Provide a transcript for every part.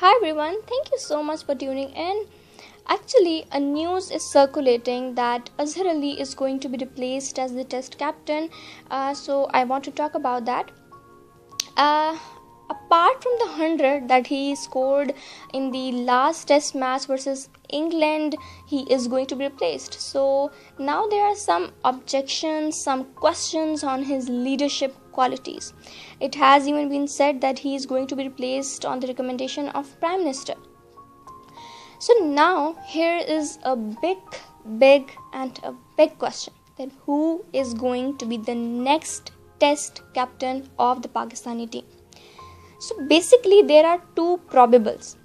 Hi everyone, thank you so much for tuning in. Actually, a news is circulating that Azhar Ali is going to be replaced as the test captain. Uh, so I want to talk about that. Uh, apart from the 100 that he scored in the last test match versus England, he is going to be replaced. So now there are some objections, some questions on his leadership qualities. It has even been said that he is going to be replaced on the recommendation of Prime Minister. So now here is a big, big, and a big question then who is going to be the next test captain of the Pakistani team? So basically there are two probables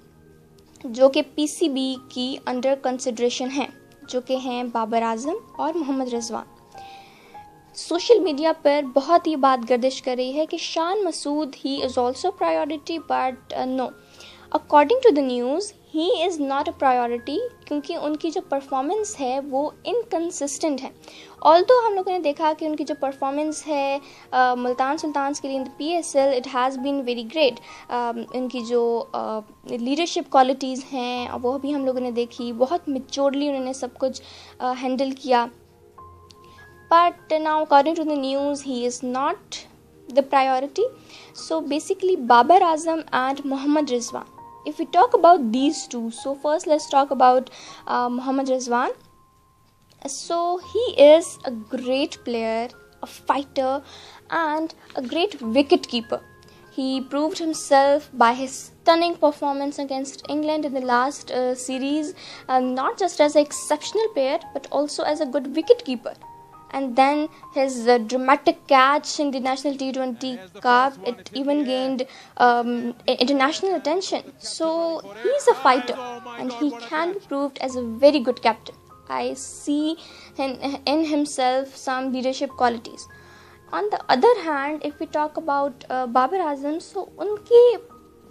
जो कि PCB की under consideration है, जो कि हैं बाबर आज़म और Mohammad Rizwan. Social media पर बहुत ही बात गर्दिश कर रही है कि Shan Masood he is also priority but no according to the news he is not a priority क्योंकि उनकी जो परफॉर्मेंस है, वो इनकन्सिस्टेंट है। ऑल तो हम लोगों ने देखा कि उनकी जो परफॉर्मेंस है मुल्तान सुल्तान के लिए in the P S L it has been very great उनकी जो लीडरशिप क्वालिटीज़ हैं वो भी हम लोगों ने देखी, बहुत मिच्योरली उन्होंने सब कुछ हैंडल किया। But now according to the news, he is not the priority so basically babar azam and muhammad rizwan if we talk about these two so first let's talk about uh, muhammad rizwan. So he is a great player a fighter and a great wicket keeper. He proved himself by his stunning performance against England in the last uh, series, um, not just as an exceptional player but also as a good wicket keeper and then his uh, dramatic catch in the national T20 Cup it even gained um, international attention. So he's a fighter and he can be proved as a very good captain. I see in, in himself some leadership qualities. On the other hand, if we talk about uh, Babar Azam, so उनकी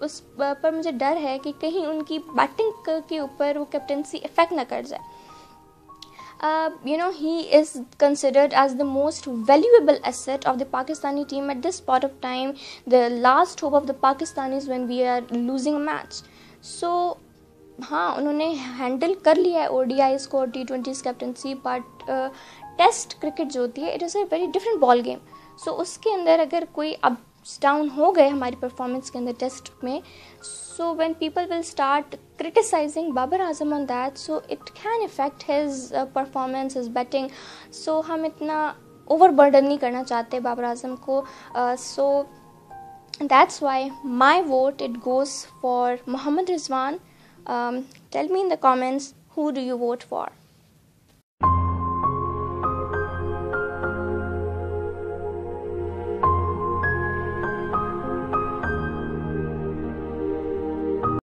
उस पर मुझे डर है कि कहीं उनकी batting के ऊपर वो कैप्टनसी इफेक्ट ना कर जाए uh, you know he is considered as the most valuable asset of the Pakistani team at this point of time the last hope of the Pakistanis when we are losing a match so हाँ उन्होंने handle कर लिया है O D Is को T twenties captaincy but test cricket जो होती है it is a very different ball game so उसके अंदर अगर कोई अब डाउन हो गए हमारी परफॉर्मेंस के अंदर टेस्ट में. So when people will start criticizing Babar Azam on that so it can affect his performance his batting so हम इतना ओवर बर्डन नहीं करना चाहते बाबर आज़म को. So that's why my vote it goes for Mohammad Rizwan tell me in the comments who do you vote for